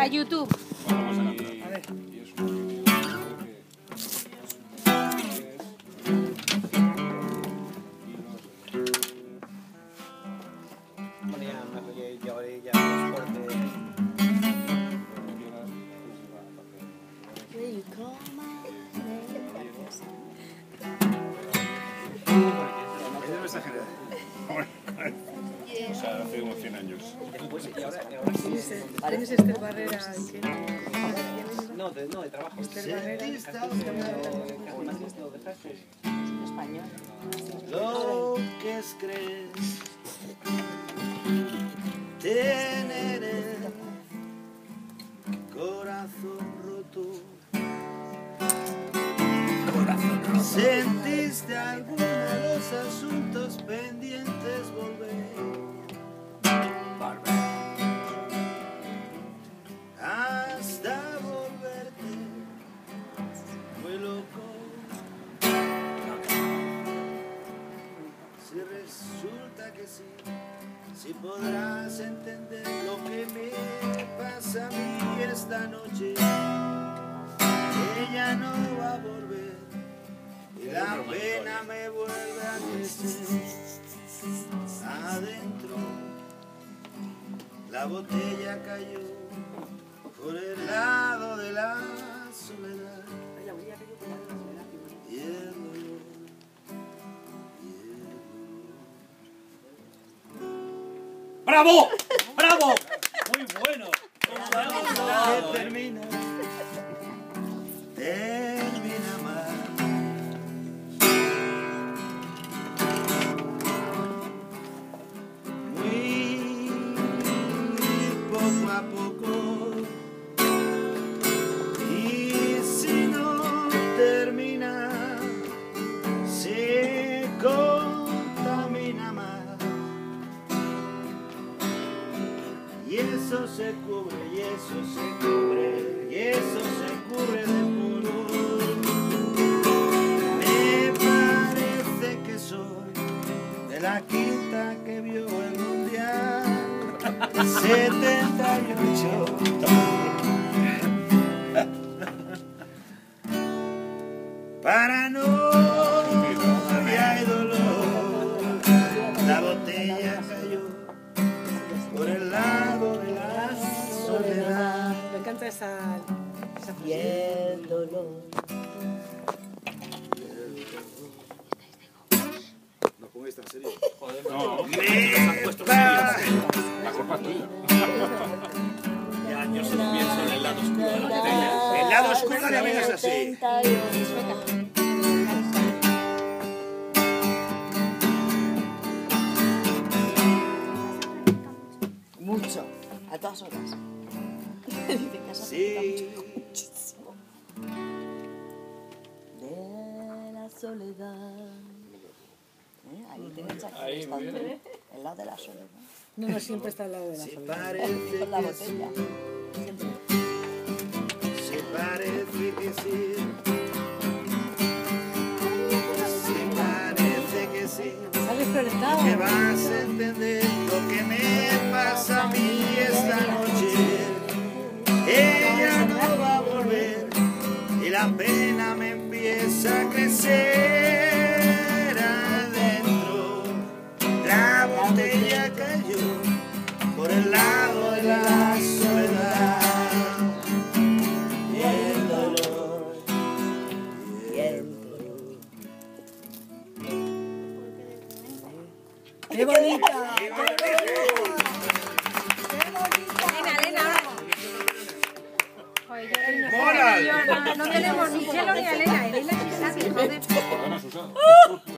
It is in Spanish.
Para YouTube. Vamos a. A a O sea, hace como 100 años. Y ahora, y ahora sí. ¿Tienes Esther Barrera? que- No, de, no, de trabajo. Esther Barrera. Dejaste. español. Lo que es crees tener el corazón roto. ¿Sentiste alguno de los asuntos pendientes que sí, si podrás entender lo que me pasa a mí esta noche, ella no va a volver y la pena me vuelve a crecer. Adentro. La botella cayó ¡Bravo! ¡Bravo! Muy bueno. Y eso se cubre, y eso se cubre, y eso se cubre de polvo. Me parece que soy de la quinta que vio el mundial 78. Para no encanta esa, esa Y el dolor. No pongáis tan serio. No, Me pa- la culpa es tuya. Ya, yo solo pienso en el lado oscuro de la botella. El lado oscuro de la vida es así. Mucho. A todas horas. Dice que has Sí. muchísimo. De la soledad. ¿Eh? Ahí tienes Ahí, muy bien. El lado de la soledad. No, no, siempre está al lado de la soledad. parece Con la botella. Siempre. se parece que sí. Empieza a crecer adentro. La botella cayó por el lado de la soledad y el dolor. Y el dolor. ¡Qué bonita! Elena, no, tenemos ni Chelo ni Elena. Elena que joder. Perdona, Susana.